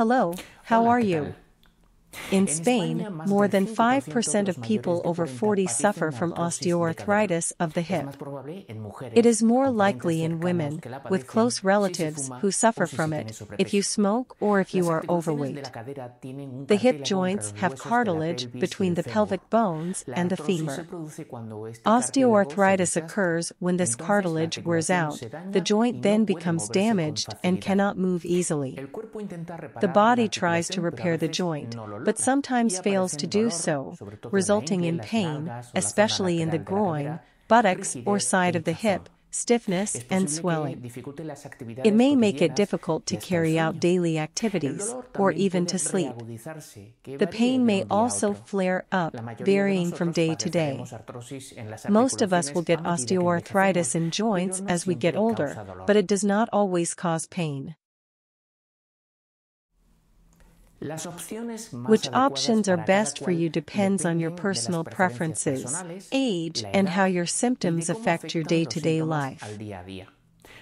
Hello, how are you? In Spain, more than 5% of people over 40 suffer from osteoarthritis of the hip. It is more likely in women, with close relatives who suffer from it, if you smoke or if you are overweight. The hip joints have cartilage between the pelvic bones and the femur. Osteoarthritis occurs when this cartilage wears out, the joint then becomes damaged and cannot move easily. The body tries to repair the joint, but sometimes fails to do so, resulting in pain, especially in the groin, buttocks or side of the hip, stiffness and swelling. It may make it difficult to carry out daily activities or even to sleep. The pain may also flare up, varying from day to day. Most of us will get osteoarthritis in joints as we get older, but it does not always cause pain. Which options are best for you depends on your personal preferences, age, and how your symptoms affect your day to day life.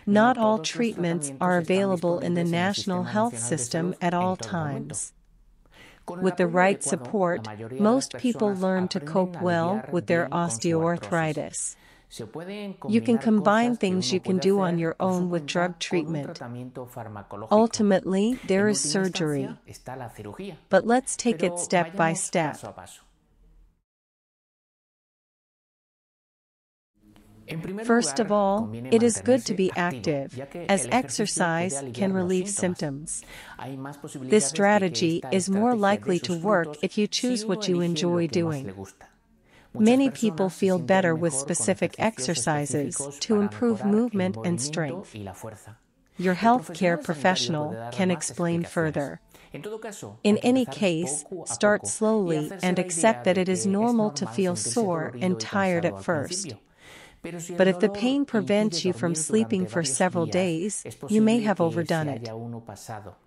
Not all treatments are available in the national health system at all times. With the right support, most people learn to cope well with their osteoarthritis. You can combine things you can do on your own with drug treatment. Ultimately, there is surgery. But let's take it step by step. First of all, it is good to be active, as exercise can relieve symptoms. This strategy is more likely to work if you choose what you enjoy doing. Many people feel better with specific exercises to improve movement and strength. Your healthcare professional can explain further. In any case, start slowly and accept that it is normal to feel sore and tired at first. But if the pain prevents you from sleeping for several days, you may have overdone it.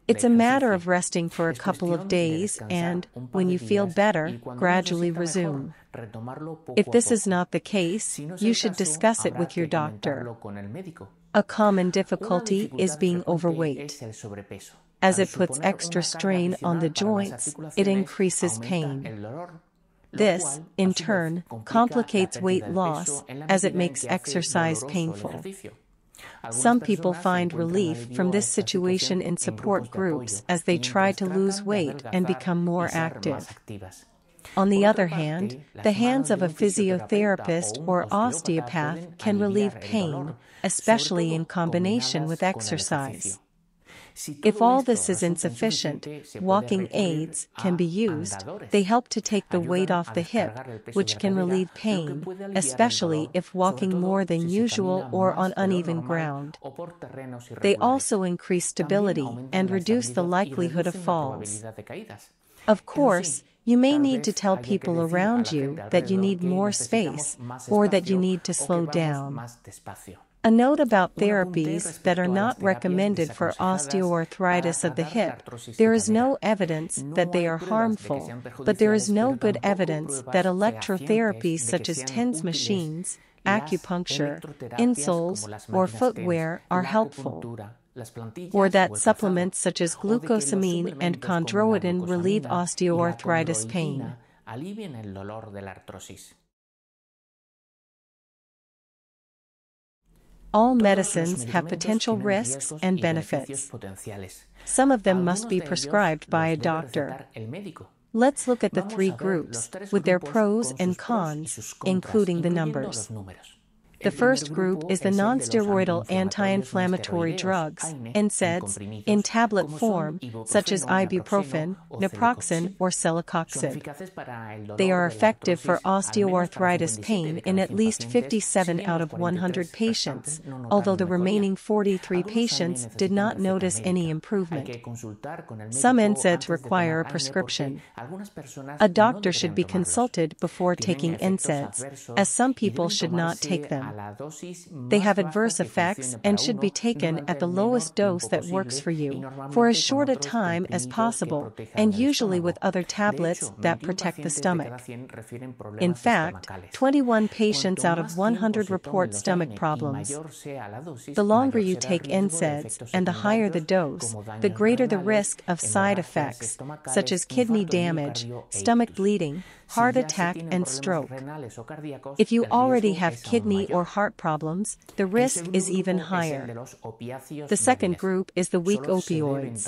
It's a matter of resting for a couple of days and, when you feel better, gradually resume. If this is not the case, you should discuss it with your doctor. A common difficulty is being overweight. As it puts extra strain on the joints, it increases pain. This, in turn, complicates weight loss as it makes exercise painful. Some people find relief from this situation in support groups as they try to lose weight and become more active. On the other hand, the hands of a physiotherapist or osteopath can relieve pain, especially in combination with exercise. If all this is insufficient, walking aids can be used. They help to take the weight off the hip, which can relieve pain, especially if walking more than usual or on uneven ground. They also increase stability and reduce the likelihood of falls. Of course, you may need to tell people around you that you need more space or that you need to slow down. A note about therapies that are not recommended for osteoarthritis of the hip. There is no evidence that they are harmful, but there is no good evidence that electrotherapies such as TENS machines, acupuncture, insoles, or footwear are helpful. Or that supplements such as glucosamine and chondroitin relieve osteoarthritis pain. All medicines have potential risks and benefits. Some of them must be prescribed by a doctor. Let's look at the three groups, with their pros and cons, including the numbers. The first group is the nonsteroidal anti-inflammatory drugs, NSAIDs, in tablet form, such as ibuprofen, naproxen, or celecoxib. They are effective for osteoarthritis pain in at least 57 out of 100 patients, although the remaining 43 patients did not notice any improvement. Some NSAIDs require a prescription. A doctor should be consulted before taking NSAIDs, as some people should not take them. They have adverse effects and should be taken at the lowest dose that works for you, for as short a time as possible, and usually with other tablets that protect the stomach. In fact, 21 patients out of 100 report stomach problems. The longer you take NSAIDs and the higher the dose, the greater the risk of side effects, such as kidney damage, stomach bleeding, heart attack, and stroke. If you already have kidney or heart problems, the risk is even higher. The second group is the weak opioids.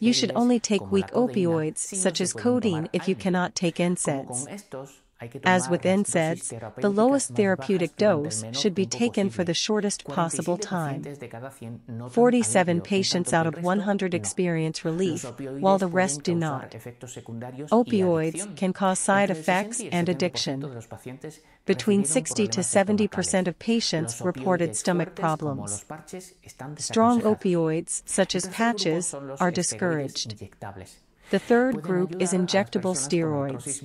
You should only take weak opioids, such as codeine, if you cannot take NSAIDs. As with NSAIDs, the lowest therapeutic dose should be taken for the shortest possible time. 47 patients out of 100 experience relief, while the rest do not. Opioids can cause side effects and addiction. Between 60 to 70% of patients reported stomach problems. Strong opioids, such as patches, are discouraged. The third group is injectable steroids.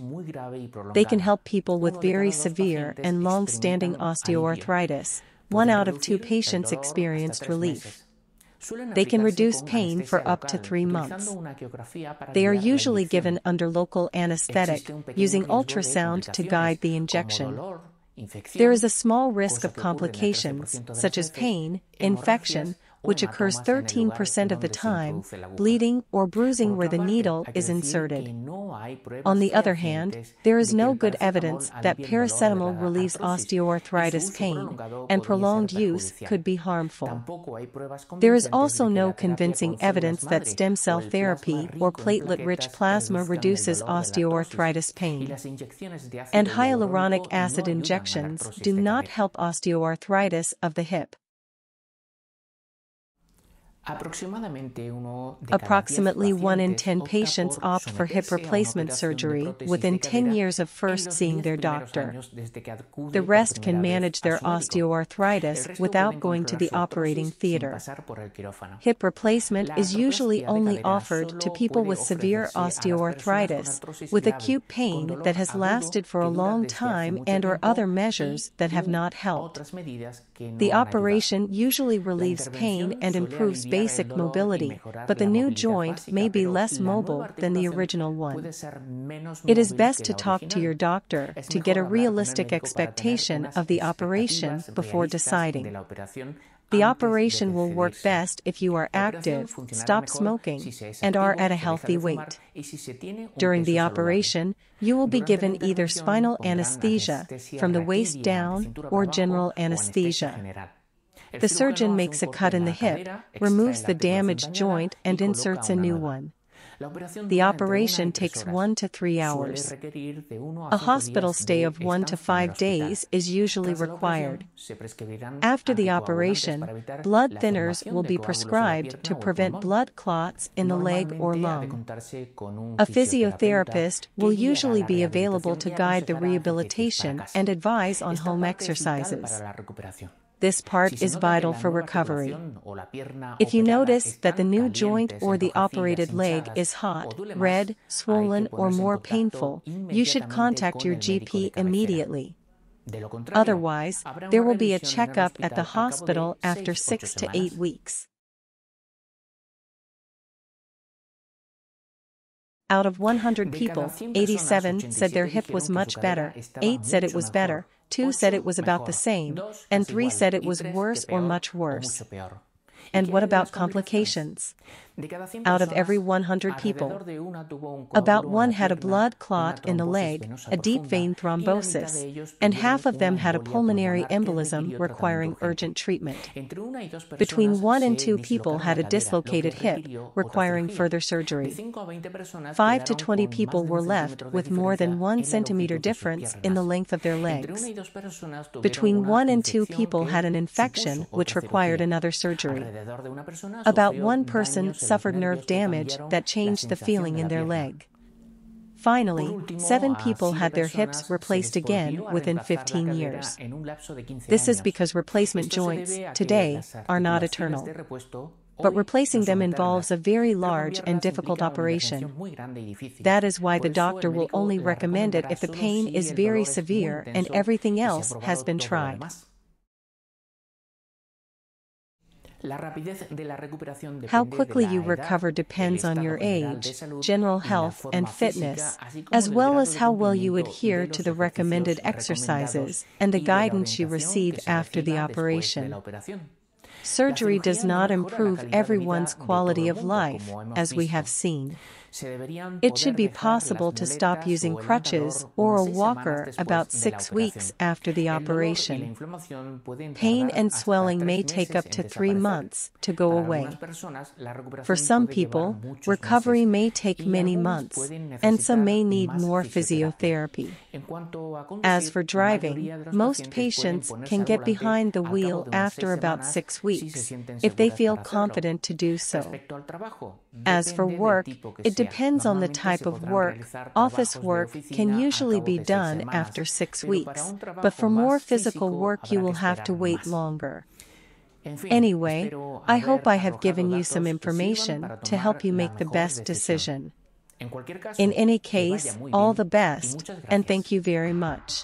They can help people with very severe and long-standing osteoarthritis. One out of two patients experienced relief. They can reduce pain for up to three months. They are usually given under local anesthetic, using ultrasound to guide the injection. There is a small risk of complications, such as pain, infection, which occurs 13% of the time, bleeding or bruising where the needle is inserted. On the other hand, there is no good evidence that paracetamol relieves osteoarthritis pain, and prolonged use could be harmful. There is also no convincing evidence that stem cell therapy or platelet-rich plasma reduces osteoarthritis pain. And hyaluronic acid injections do not help osteoarthritis of the hip. Approximately 1 in 10 patients opt for hip replacement surgery within 10 years of first seeing their doctor. The rest can manage their osteoarthritis without going to the operating theater. Hip replacement is usually only offered to people with severe osteoarthritis, with acute pain that has lasted for a long time and or other measures that have not helped. The operation usually relieves pain and improves basic mobility, but the new joint may be less mobile than the original one. It is best to talk to your doctor to get a realistic expectation of the operation before deciding. The operation will work best if you are active, stop smoking, and are at a healthy weight. During the operation, you will be given either spinal anesthesia from the waist down or general anesthesia. The surgeon makes a cut in the hip, removes the damaged joint, and inserts a new one. The operation takes one to three hours. A hospital stay of one to five days is usually required. After the operation, blood thinners will be prescribed to prevent blood clots in the leg or lung. A physiotherapist will usually be available to guide the rehabilitation and advise on home exercises. This part is vital for recovery. If you notice that the new joint or the operated leg is hot, red, swollen, or more painful, you should contact your GP immediately. Otherwise, there will be a checkup at the hospital after six to eight weeks. Out of 100 people, 87 said their hip was much better, 8 said it was better, two said it was about the same, and three said it was worse or much worse. And what about complications? Out of every 100 people, about one had a blood clot in the leg, a deep vein thrombosis, and half of them had a pulmonary embolism requiring urgent treatment. Between one and two people had a dislocated hip, requiring further surgery. 5 to 20 people were left with more than 1 centimeter difference in the length of their legs. Between 1 and 2 people had an infection which required another surgery. About one person suffered nerve damage that changed the feeling in their leg. Finally, seven people had their hips replaced again within 15 years. This is because replacement joints, today, are not eternal. But replacing them involves a very large and difficult operation. That is why the doctor will only recommend it if the pain is very severe and everything else has been tried. How quickly you recover depends on your age, general health and fitness, as well as how well you adhere to the recommended exercises and the guidance you receive after the operation. Surgery does not improve everyone's quality of life, as we have seen. It should be possible to stop using crutches or a walker about six weeks after the operation. Pain and swelling may take up to three months to go away. For some people, recovery may take many months, and some may need more physiotherapy. As for driving, most patients can get behind the wheel after about six weeks, if they feel confident to do so. As for work, it depends on the type of work. Office work can usually be done after six weeks, but for more physical work, you will have to wait longer. Anyway, I hope I have given you some information to help you make the best decision. In any case, all the best, and thank you very much.